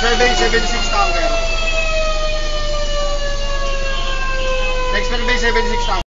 Kijk, twee mensen binnen de staan. Kijk, twee mensen de staan.